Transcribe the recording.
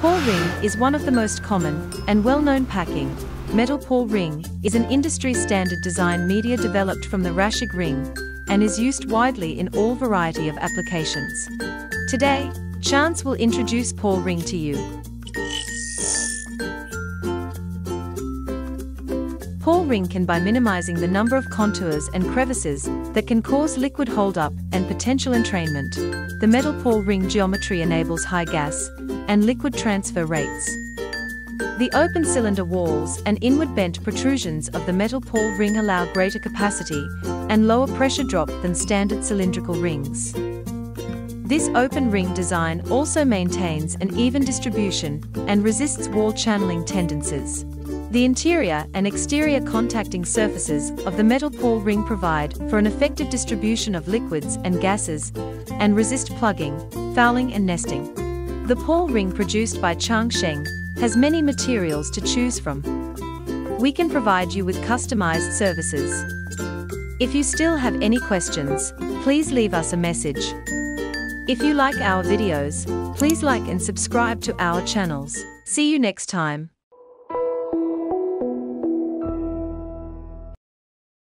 Pall ring is one of the most common and well-known packing. Metal Pall ring is an industry standard design media developed from the Raschig ring and is used widely in all variety of applications. Today, Chance will introduce Pall ring to you. Pall ring can by minimizing the number of contours and crevices that can cause liquid holdup and potential entrainment. The metal Pall ring geometry enables high gas and liquid transfer rates. The open cylinder walls and inward bent protrusions of the metal Pall ring allow greater capacity and lower pressure drop than standard cylindrical rings. This open ring design also maintains an even distribution and resists wall channeling tendencies. The interior and exterior contacting surfaces of the metal Pall ring provide for an effective distribution of liquids and gases and resist plugging, fouling and nesting. The Pall ring produced by Changsheng has many materials to choose from. We can provide you with customized services. If you still have any questions, please leave us a message. If you like our videos, please like and subscribe to our channels. See you next time.